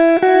Música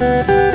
Música